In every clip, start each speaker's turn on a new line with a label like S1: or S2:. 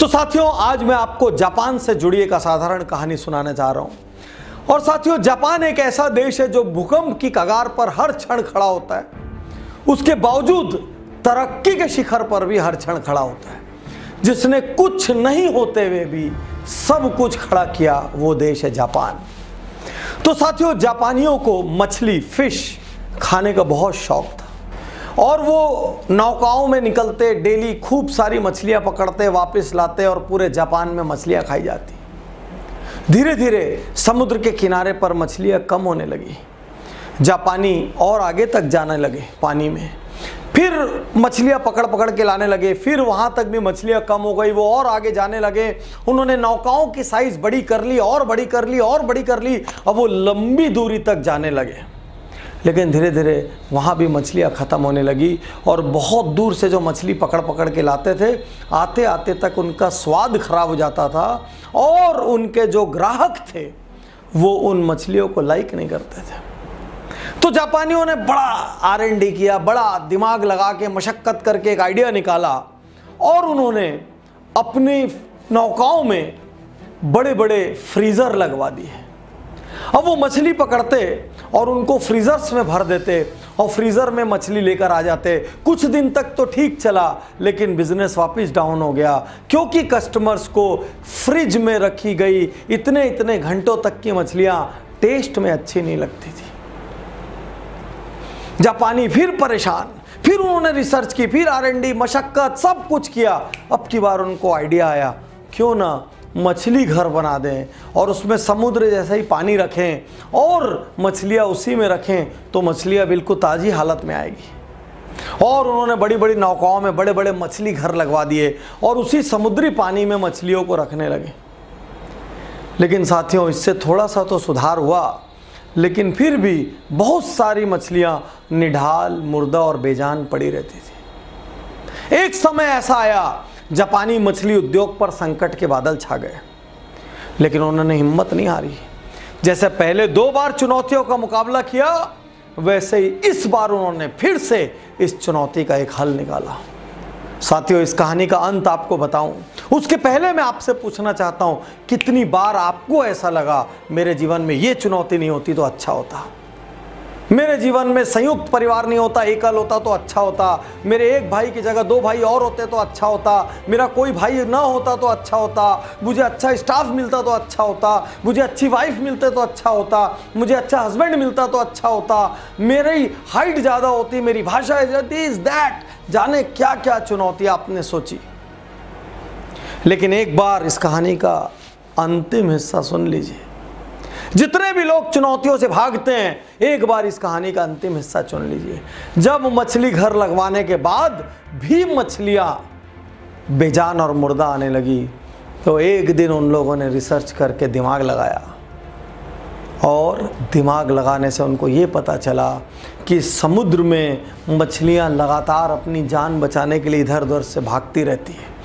S1: तो साथियों, आज मैं आपको जापान से जुड़ी एक असाधारण कहानी सुनाने जा रहा हूँ। और साथियों, जापान एक ऐसा देश है जो भूकंप की कगार पर हर क्षण खड़ा होता है। उसके बावजूद तरक्की के शिखर पर भी हर क्षण खड़ा होता है। जिसने कुछ नहीं होते हुए भी सब कुछ खड़ा किया वो देश है जापान। तो साथियों, जापानियों को मछली, फ़िश खाने का बहुत शौक था। और वो नौकाओं में निकलते, डेली खूब सारी मछलियाँ पकड़ते, वापस लाते और पूरे जापान में मछलियाँ खाई जाती। धीरे धीरे समुद्र के किनारे पर मछलियाँ कम होने लगी। जापानी और आगे तक जाने लगे पानी में। फिर मछलियाँ पकड़ पकड़ के लाने लगे, फिर वहाँ तक भी मछलियाँ कम हो गई, वो और आगे जाने लगे। उन्होंने नौकाओं की साइज़ बड़ी कर ली, और बड़ी कर ली, और बड़ी कर ली, अब वो लंबी दूरी तक जाने लगे। लेकिन धीरे धीरे वहाँ भी मछलियाँ ख़त्म होने लगी और बहुत दूर से जो मछली पकड़ पकड़ के लाते थे आते आते तक उनका स्वाद खराब हो जाता था और उनके जो ग्राहक थे, वो उन मछलियों को लाइक नहीं करते थे। तो जापानियों ने बड़ा आर एन डी किया, बड़ा दिमाग लगा के, मशक्क़त करके एक आइडिया निकाला और उन्होंने अपनी नौकाओं में बड़े बड़े फ्रीज़र लगवा दिए। अब वो मछली पकड़ते और उनको फ्रीजर्स में भर देते और फ्रीज़र में मछली लेकर आ जाते। कुछ दिन तक तो ठीक चला, लेकिन बिज़नेस वापस डाउन हो गया, क्योंकि कस्टमर्स को फ्रिज में रखी गई इतने इतने घंटों तक की मछलियाँ टेस्ट में अच्छी नहीं लगती थी। जापानी फिर परेशान, फिर उन्होंने रिसर्च की, फिर आर एन डी मशक्क़त, सब कुछ किया। अब की बार उनको आइडिया आया, क्यों ना मछली घर बना दें और उसमें समुद्र जैसा ही पानी रखें और मछलियाँ उसी में रखें तो मछलियाँ बिल्कुल ताज़ी हालत में आएगी। और उन्होंने बड़ी बड़ी नौकाओं में बड़े बड़े मछली घर लगवा दिए और उसी समुद्री पानी में मछलियों को रखने लगे। लेकिन साथियों, इससे थोड़ा सा तो सुधार हुआ, लेकिन फिर भी बहुत सारी मछलियाँ निढाल, मुर्दा और बेजान पड़ी रहती थी। एक समय ऐसा आया जापानी मछली उद्योग पर संकट के बादल छा गए। लेकिन उन्होंने हिम्मत नहीं हारी। जैसे पहले दो बार चुनौतियों का मुकाबला किया, वैसे ही इस बार उन्होंने फिर से इस चुनौती का एक हल निकाला। साथियों, इस कहानी का अंत आपको बताऊँ। उसके पहले मैं आपसे पूछना चाहता हूँ, कितनी बार आपको ऐसा लगा, मेरे जीवन में ये चुनौती नहीं होती तो अच्छा होता? मेरे जीवन में संयुक्त परिवार नहीं होता एकल होता तो अच्छा होता। मेरे एक भाई की जगह दो भाई और होते तो अच्छा होता। मेरा कोई भाई ना होता तो अच्छा होता। मुझे अच्छा स्टाफ मिलता तो अच्छा होता। मुझे अच्छी वाइफ मिलते तो अच्छा होता। मुझे अच्छा हस्बैंड मिलता तो अच्छा होता। मेरी हाइट ज़्यादा होती, मेरी भाषा इज़ दैट जाने क्या क्या चुनौती आपने सोची? लेकिन एक बार इस कहानी का अंतिम हिस्सा सुन लीजिए। जितने भी लोग चुनौतियों से भागते हैं, एक बार इस कहानी का अंतिम हिस्सा चुन लीजिए। जब मछली घर लगवाने के बाद भी मछलियाँ बेजान और मुर्दा आने लगी तो एक दिन उन लोगों ने रिसर्च करके दिमाग लगाया। और दिमाग लगाने से उनको ये पता चला कि समुद्र में मछलियाँ लगातार अपनी जान बचाने के लिए इधर उधर से भागती रहती है।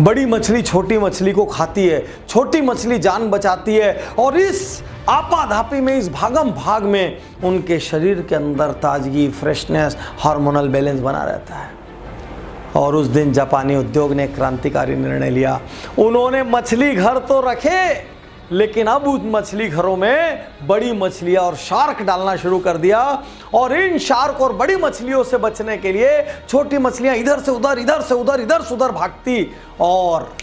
S1: बड़ी मछली छोटी मछली को खाती है, छोटी मछली जान बचाती है और इस आपाधापी में, इस भागम भाग में उनके शरीर के अंदर ताजगी फ्रेशनेस हार्मोनल बैलेंस बना रहता है। और उस दिन जापानी उद्योग ने क्रांतिकारी निर्णय लिया। उन्होंने मछली घर तो रखे लेकिन अब उस मछली घरों में बड़ी मछलियाँ और शार्क डालना शुरू कर दिया। और इन शार्क और बड़ी मछलियों से बचने के लिए छोटी मछलियाँ इधर से उधर, इधर से उधर, इधर से उधर भागती। और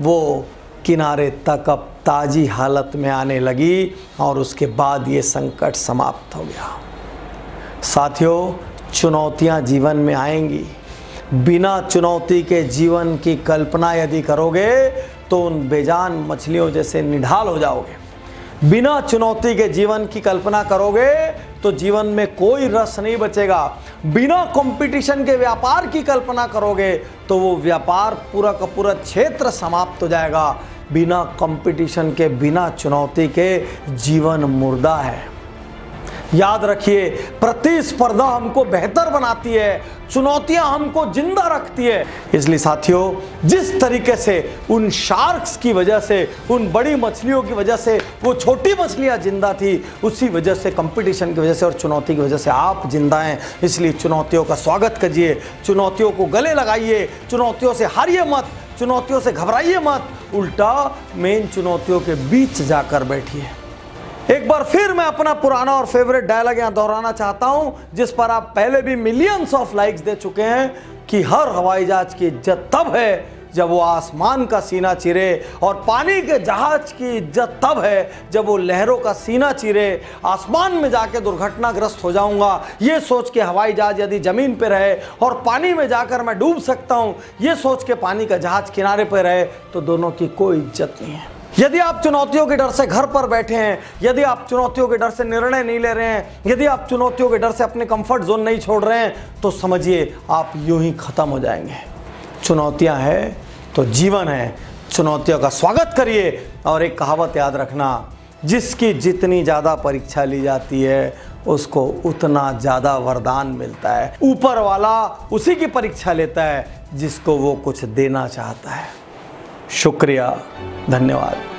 S1: वो किनारे तक अब ताजी हालत में आने लगी और उसके बाद ये संकट समाप्त हो गया। साथियों, चुनौतियाँ जीवन में आएँगी। बिना चुनौती के जीवन की कल्पना यदि करोगे तो उन बेजान मछलियों जैसे निढाल हो जाओगे। बिना चुनौती के जीवन की कल्पना करोगे तो जीवन में कोई रस नहीं बचेगा। बिना कंपटीशन के व्यापार की कल्पना करोगे तो वो व्यापार पूरा का पूरा क्षेत्र समाप्त हो जाएगा। बिना कंपटीशन के, बिना चुनौती के जीवन मुर्दा है। याद रखिए, प्रतिस्पर्धा हमको बेहतर बनाती है, चुनौतियाँ हमको ज़िंदा रखती है। इसलिए साथियों, जिस तरीके से, उन शार्क्स की वजह से, उन बड़ी मछलियों की वजह से, वो छोटी मछलियाँ ज़िंदा थी, उसी वजह से कंपटीशन की वजह से और चुनौती की वजह से आप ज़िंदा हैं। इसलिए चुनौतियों का स्वागत कीजिए चुनौतियों को गले लगाइए, चुनौतियों से हारिए मत, चुनौतियों से घबराइए मत, उल्टा मेन चुनौतियों के बीच जाकर बैठिए। एक बार फिर मैं अपना पुराना और फेवरेट डायलॉग यहाँ दोहराना चाहता हूँ, जिस पर आप पहले भी मिलियंस ऑफ़ लाइक्स दे चुके हैं कि हर हवाई जहाज़ की इज़्ज़त तब है जब वो आसमान का सीना चिरे और पानी के जहाज़ की इज़्ज़त तब है जब वो लहरों का सीना चिरे। आसमान में जाके दुर्घटनाग्रस्त हो जाऊँगा। ये सोच के हवाई जहाज़ यदि ज़मीन पर रहे और पानी में जाकर मैं डूब सकता हूँ, ये सोच के पानी का जहाज़ किनारे पर रहे तो दोनों की कोई इज़्ज़त नहीं है। यदि आप चुनौतियों के डर से घर पर बैठे हैं, यदि आप चुनौतियों के डर से निर्णय नहीं ले रहे हैं, यदि आप चुनौतियों के डर से अपने कंफर्ट जोन नहीं छोड़ रहे हैं तो समझिए आप यूँ ही खत्म हो जाएँगे। चुनौतियाँ हैं तो जीवन है। चुनौतियों का स्वागत करिए और एक कहावत याद रखना, जिसकी जितनी ज़्यादा परीक्षा ली जाती है, उसको उतना ज़्यादा वरदान मिलता है। ऊपर वाला उसी की परीक्षा लेता है, जिसको वो कुछ देना चाहता है। शुक्रिया। धन्यवाद।